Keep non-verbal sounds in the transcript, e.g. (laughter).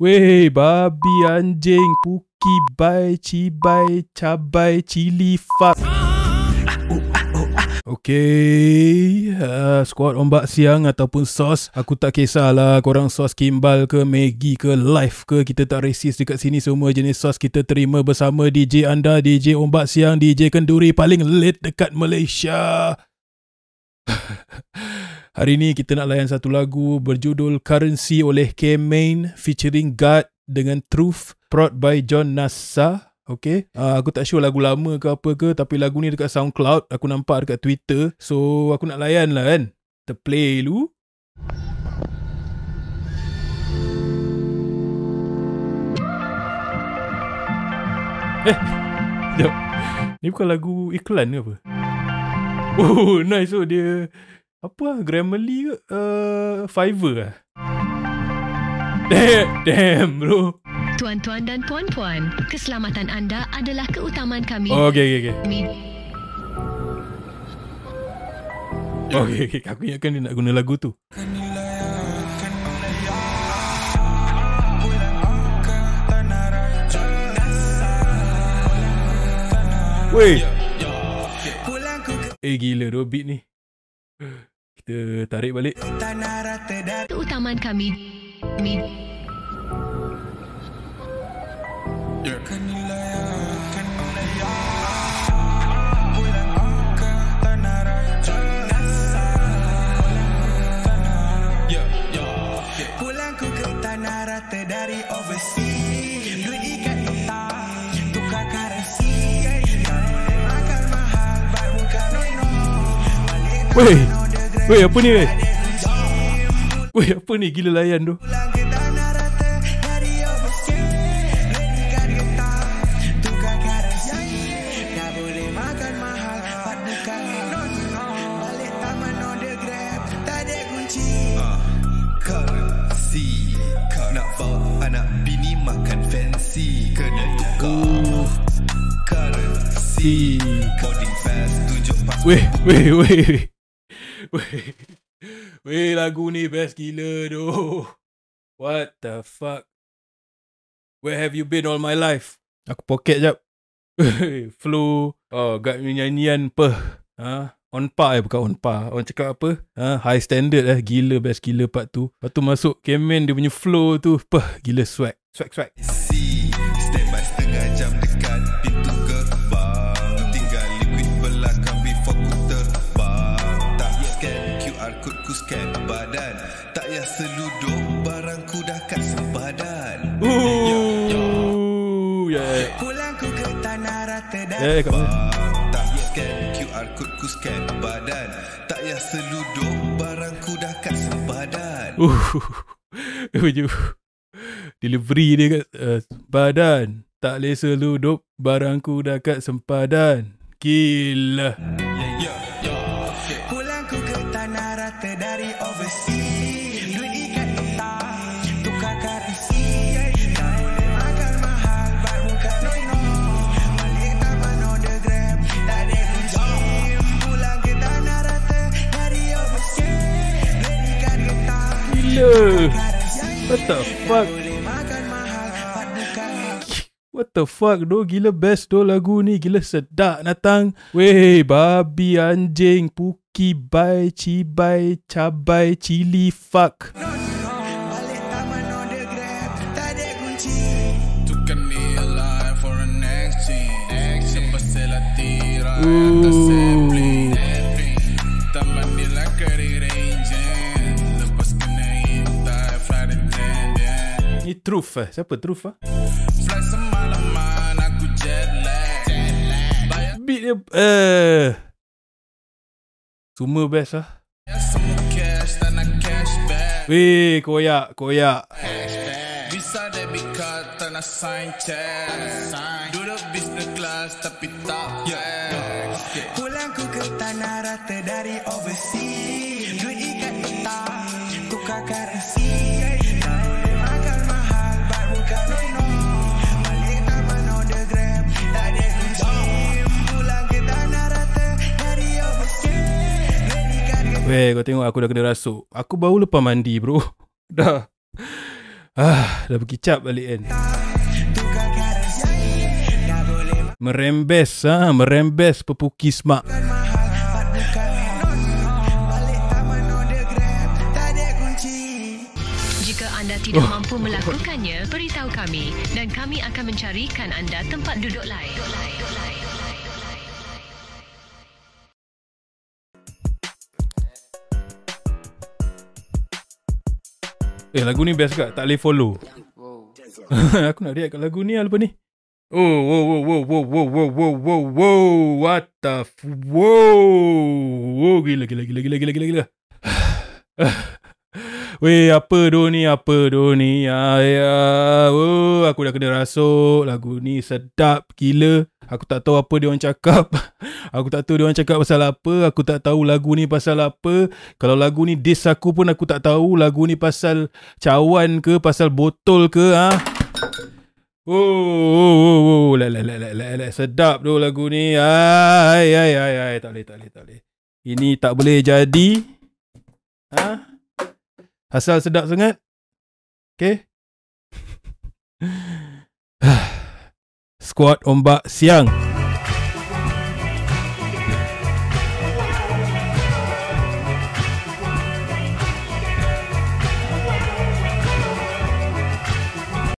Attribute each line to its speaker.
Speaker 1: Weh, babi anjing, puki, bai, cibai, cabai, cili, fuck. Okay, uh, squad ombak siang ataupun sos. Aku tak kisahlah korang sos kimbal ke Maggi ke live ke. Kita tak resist dekat sini. Semua jenis sos kita terima bersama DJ anda DJ ombak siang, DJ kenduri paling lit dekat Malaysia (laughs) Hari ni kita nak layan satu lagu berjudul Currency oleh K-Main featuring God dengan Truth prod by John Nassa. Okay? Uh, Aku tak sure lagu lama ke apa ke Tapi lagu ni dekat Soundcloud Aku nampak dekat Twitter. So aku nak layan lah kan? Kita play dulu. Eh Sekejap. Ni bukan lagu iklan ke apa? Oh nice. Oh dia Apa lah Grammarly ke uh, Fiverr lah Damn, damn bro
Speaker 2: Tuan-tuan dan puan-puan, keselamatan anda adalah keutamaan kami.
Speaker 1: Oh, okay, okay, okay.
Speaker 2: Mi-
Speaker 1: Okay, okay. Aku ingatkan dia nak guna lagu tu. Weh. Eh gila dua beat ni. Kita tarik balik.
Speaker 2: keutamaan kami. Mi-
Speaker 3: Pulang ku ke tanah rata dari overseas Duit ikat hitam Tukar currency Makan mahal But bukan no Balik
Speaker 1: Weh. Weh apa ni weh? Weh apa ni gila layan tu? Weh, weh, weh. Weh. (laughs) Weh, lagu ni best gila doh. What the fuck? Where have you been all my life? Aku pocket jap. Flow. Oh, gak nyanyian apa? Ha? On par eh, bukan on par. Orang cakap apa? Ha? High standard eh. Gila, best gila part tu. Lepas tu masuk Kemen dia punya flow tu. Pah, gila swag. Swag, swag.
Speaker 4: C Stand by setengah jam dekat pintu gerbang Tak payah seluduk barangku dah kat sempadan
Speaker 1: Ooh, yeah.
Speaker 3: Pulang ku ke tanah rata
Speaker 1: Eh, kat mana?
Speaker 4: Tak scan QR code ku scan badan Tak payah seluduk barangku dah kat sempadan
Speaker 1: baju delivery dia kat uh, badan. Tak boleh seludup barangku dah kat sempadan. Gila.
Speaker 3: Pulang
Speaker 1: Gila. What the fuck? What the fuck do Gila best do lagu ni. Gila sedap natang. Weh babi anjing Puki bai cibai cabai cili fuck.
Speaker 3: Balik
Speaker 1: truth eh? Siapa truth ah? Beat dia Eh. Semua best lah. Weh koyak Koyak.
Speaker 5: Debit card Tak nak sign check Duduk business class Tapi tak flex
Speaker 3: Pulang ku ke tanah rata dari overseas. Duit ikat Tukar currency
Speaker 1: Weh kau tengok aku dah kena rasuk Aku baru lepas mandi bro (laughs) Dah Ah, dah berkicap balik kan. Merembes ah, merembes pepukis mak.
Speaker 2: tidak mampu melakukannya, beritahu kami dan kami akan mencarikan anda tempat duduk lain, duduk lain, duduk lain.
Speaker 1: Eh lagu ni best kat Tak boleh follow. (laughs) Aku nak react kat lagu ni lepas ni? Oh, wow, wow, wow, wow, wow, wow, wow, wow, wow, what the f... Wow, wow, gila, gila, gila, gila, gila, gila, gila. (sighs) Weh, apa do ni, apa do ni, ayah, oh, aku dah kena rasuk, lagu ni sedap gila. Aku tak tahu apa dia orang cakap. (laughs) Aku tak tahu dia orang cakap pasal apa. Aku tak tahu lagu ni pasal apa. Kalau lagu ni diss aku pun aku tak tahu. Lagu ni pasal cawan ke, pasal botol ke, ha? Oh, oh, oh, la, la, la, la, la. Sedap tu lagu ni. Ai, ai, ai, ai. Tak boleh, tak boleh, tak boleh. Ini tak boleh jadi. Ha? Asal sedap sangat. Okay. (laughs) Squad ombak siang.